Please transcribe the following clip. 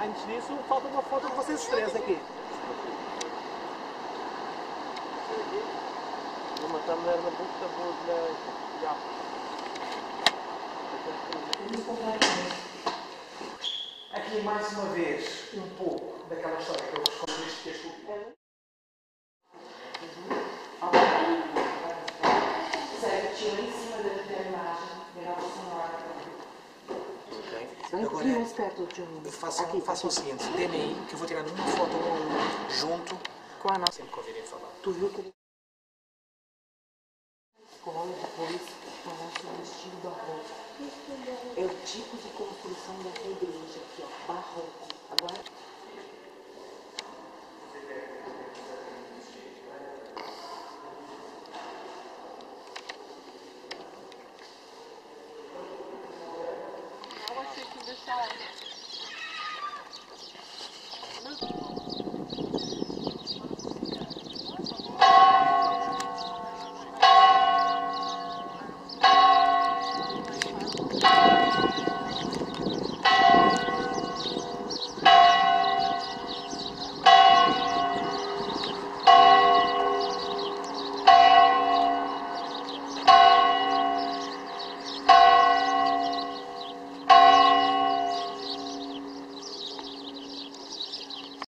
Antes disso, falta uma foto de vocês três aqui. Uma tá mulher na boca, vou Já. Aqui mais uma vez um pouco daquela história que eu vos contei neste texto. Um Agora, mais perto, John. façam, Aqui, façam o seguinte, dê-me aí que eu vou tirar uma foto um a um, junto, Com a nossa. sempre que ouvirem falar. Tu viu que ele... Escola depois estilo barroco. É o tipo de construção dessa igreja aqui, ó, barroco. Agora... Eu achei que deixar